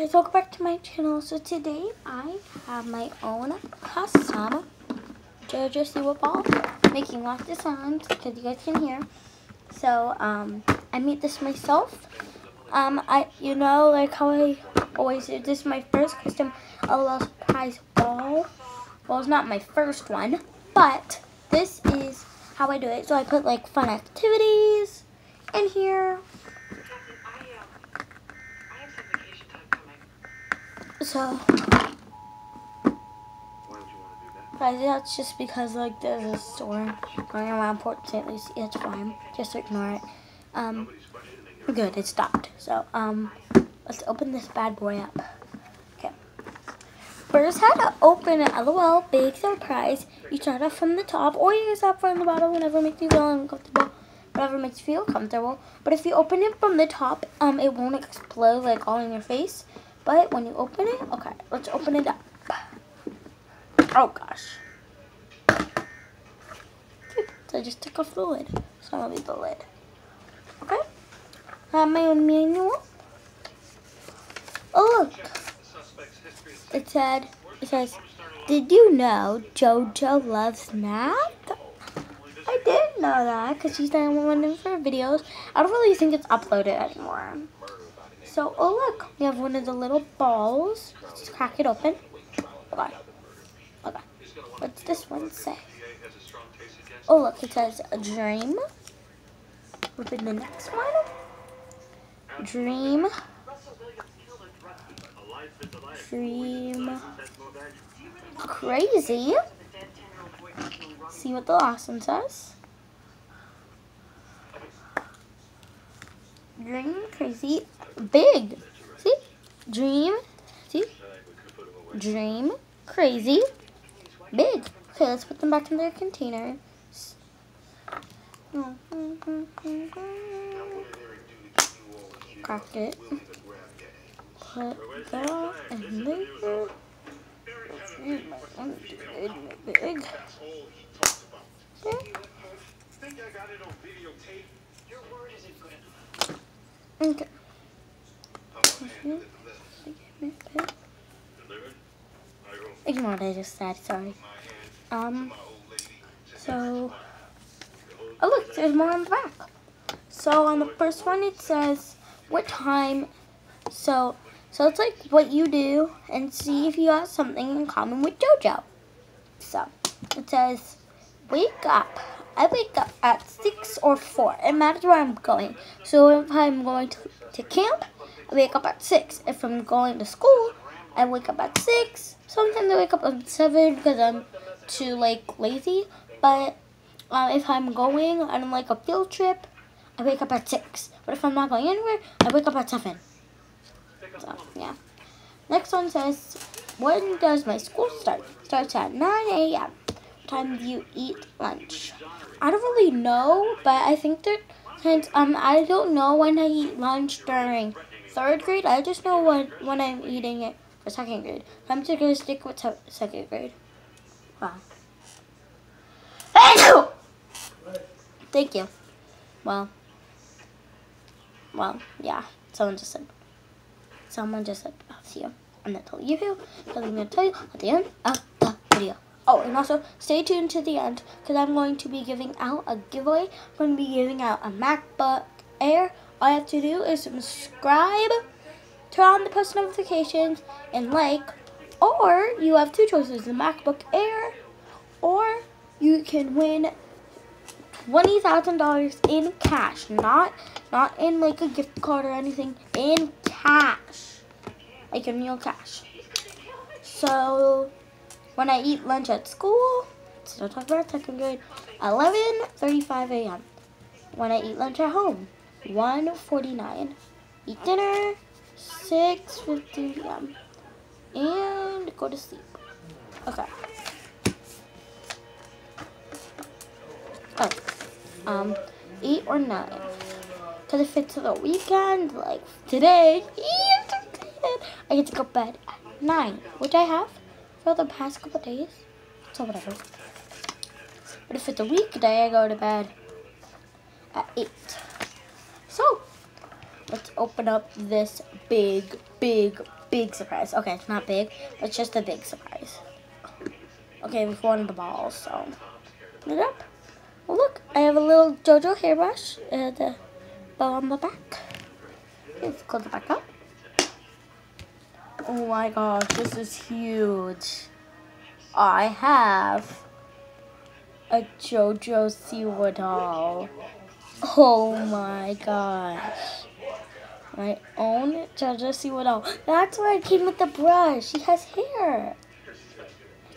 guys, welcome back to my channel. So today I have my own custom JoJo Siwa ball, making lots of sounds because you guys can hear. So um, I made this myself. Um, I you know like how I always do. This is my first custom LOL surprise ball. Well, it's not my first one, but this is how I do it. So I put like fun activities in here. So, guys, that's just because like there's a storm going around Port St. Lucie. It's fine. Just ignore it. Um, good. It stopped. So, um, let's open this bad boy up. Okay. First, how to open it. LOL, big surprise. You start off from the top, or you can start from the bottom, Whatever makes you feel uncomfortable. Whatever makes you feel comfortable. But if you open it from the top, um, it won't explode like all in your face. But when you open it, okay, let's open it up. Oh gosh. So I just took off the lid. So I'll leave the lid. Okay. I have my own manual. Oh look. It said, it says, did you know JoJo loves math? I didn't know that because she's done one of her videos. I don't really think it's uploaded anymore. So, oh look, we have one of the little balls. Let's crack it open. Okay. Okay. What's this one say? Oh look, it says a dream. Open the next one. Dream. Dream. Crazy. See what the last one says. Dream crazy big. See? Dream. See? Dream. Crazy. Big. Okay, let's put them back in their container. Crack it. Put that in there. Big. Okay. Ignore what I just said, sorry. Um, so, oh look, there's more on the back. So on the first one it says what time, so, so it's like what you do and see if you have something in common with JoJo. So, it says, wake up. I wake up at 6 or 4. It matters where I'm going. So if I'm going to, to camp, I wake up at 6. If I'm going to school, I wake up at 6. Sometimes I wake up at 7 because I'm too like lazy. But uh, if I'm going on like a field trip, I wake up at 6. But if I'm not going anywhere, I wake up at 7. So, yeah. Next one says, when does my school start? Starts at 9 a.m. Time do you eat lunch? I don't really know, but I think that since um I don't know when I eat lunch during third grade. I just know when when I'm eating it for second grade. I'm just gonna stick with second grade. Wow. Thank you. Well. Well, yeah. Someone just said. Someone just said, I'll see you. I'm not telling you who. I'm gonna tell you at the end of the video. Oh, and also stay tuned to the end because I'm going to be giving out a giveaway. I'm going to be giving out a MacBook Air. All you have to do is subscribe, turn on the post notifications, and like. Or you have two choices, the MacBook Air, or you can win $20,000 in cash. Not, not in like a gift card or anything, in cash. Like real cash. So when I eat lunch at school, still talk about second grade, 11.35 a.m. When I eat lunch at home, 1.49. Eat dinner, 6.15 p.m. And go to sleep. Okay. Oh, um, 8 or 9. Because if it's the weekend, like today, I get to go to bed at 9, which I have for the past couple days. So whatever. But if it's a weekday, I go to bed at 8. Open up this big, big big surprise. Okay, it's not big, it's just a big surprise. Okay, one of the balls, so it up. Well, look, I have a little JoJo hairbrush and a bow on the back. Let's close it back up. Oh my gosh, this is huge. I have a JoJo Siwa doll. Oh my gosh. My own JoJo Siwa doll. That's why I came with the brush. She has hair.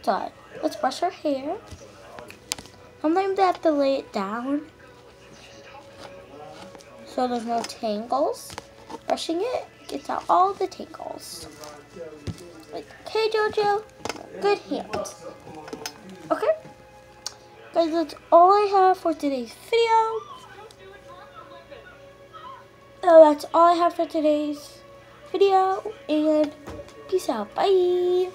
So, let's brush her hair. Sometimes I have to lay it down so there's no tangles. Brushing it gets out all the tangles. Like, okay, Jojo, good hands. Okay? Guys, that's all I have for today's video. So that's all I have for today's video, and peace out. Bye.